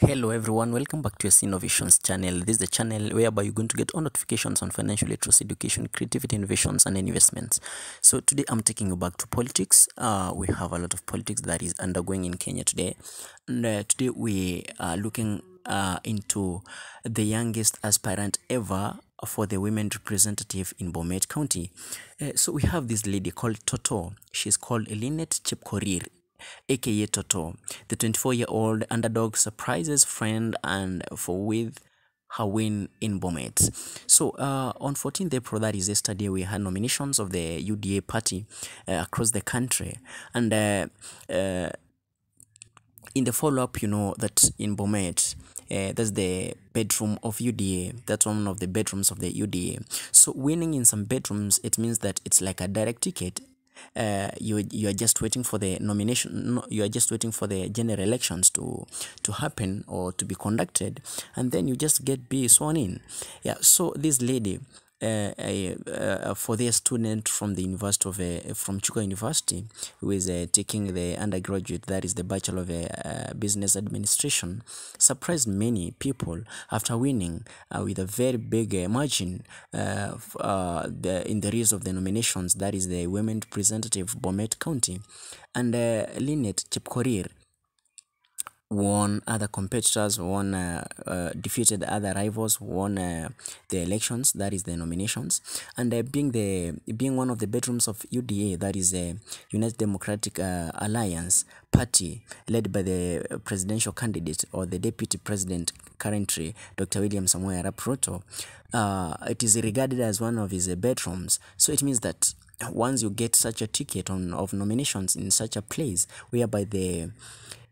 Hello everyone, welcome back to your Innovations channel. This is the channel whereby you're going to get all notifications on financial literacy, education, creativity, innovations, and investments. So today I'm taking you back to politics. Uh, we have a lot of politics that is undergoing in Kenya today. And uh, today we are looking uh, into the youngest aspirant ever for the women representative in Bomet County. Uh, so we have this lady called Toto. She's called Lynette Chepkorir aka Toto. The 24 year old underdog surprises friend and for with her win in Bomet. So uh, on 14th April, that is yesterday, we had nominations of the UDA party uh, across the country. And uh, uh, in the follow up, you know that in Bomet, uh, that's the bedroom of UDA. That's one of the bedrooms of the UDA. So winning in some bedrooms, it means that it's like a direct ticket uh, you you are just waiting for the nomination no, you are just waiting for the general elections to to happen or to be conducted and then you just get be sworn in. Yeah so this lady for their student from the University of uh, from Chuka University who is uh, taking the undergraduate that is the Bachelor of uh, Business Administration surprised many people after winning uh, with a very big uh, margin uh, uh, the, in the race of the nominations that is the Women Representative Bomet County. And uh, Lynette Chepkorir won other competitors, won uh, uh, defeated other rivals, won uh, the elections, that is the nominations, and uh, being the being one of the bedrooms of UDA, that is the United Democratic uh, Alliance party led by the presidential candidate or the deputy president currently, Dr. William Samoei Arap Ruto. Uh, it is regarded as one of his bedrooms, so it means that once you get such a ticket on of nominations in such a place whereby the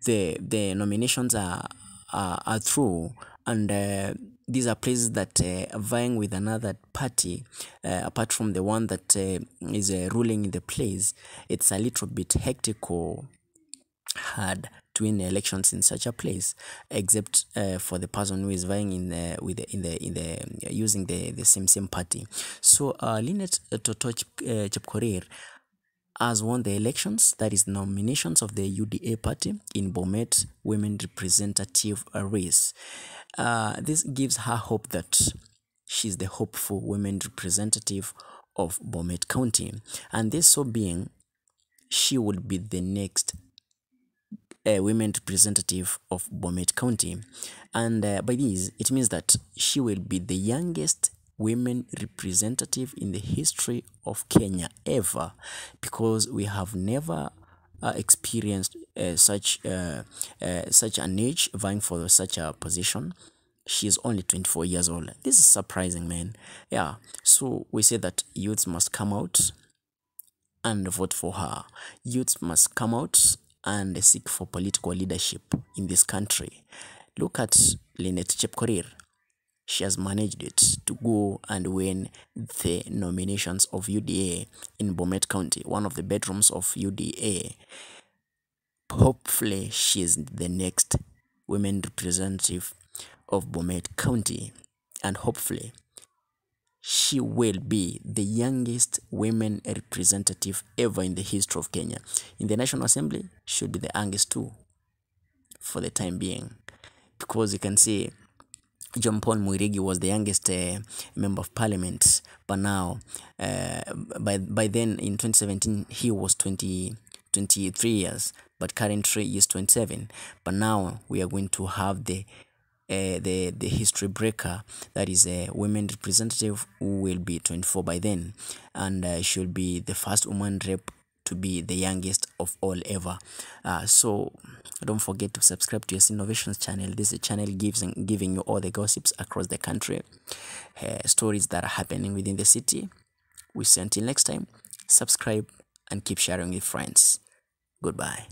the the nominations are are, are through. And uh, these are places that uh, are vying with another party uh, apart from the one that uh, is uh, ruling in the place it's a little bit hectic or hard to win elections in such a place except uh, for the person who is vying in the with the, in the in the using the the same same party. So uh, Lynette Toto uh, Chepkorir has won the elections, that is nominations of the UDA party in Bomet Women Representative race. Uh, this gives her hope that she's the hopeful women representative of Bomet County. And this so being, she would be the next uh, women representative of Bomet County. And uh, by this, it means that she will be the youngest women representative in the history of Kenya ever because we have never uh, experienced uh, such uh, uh, such an age vying for such a position. She is only 24 years old. This is surprising man. Yeah. So we say that youths must come out and vote for her. Youths must come out and seek for political leadership in this country. Look at Lynette Chepkorir she has managed it to go and win the nominations of UDA in Bomet County, one of the bedrooms of UDA. Hopefully, she is the next women representative of Bomet County, and hopefully, she will be the youngest women representative ever in the history of Kenya. In the National Assembly, she'll be the youngest too, for the time being, because you can see John Paul Mwirigi was the youngest uh, member of parliament, but now, uh, by by then in 2017 he was 20, 23 years, but currently he is 27. But now we are going to have the uh, the the history breaker that is a women representative who will be 24 by then, and uh, she'll be the first woman rep to be the youngest of all ever. Uh, so don't forget to subscribe to your Innovations channel. This channel gives giving you all the gossips across the country, uh, stories that are happening within the city. We see until next time. Subscribe and keep sharing with friends. Goodbye.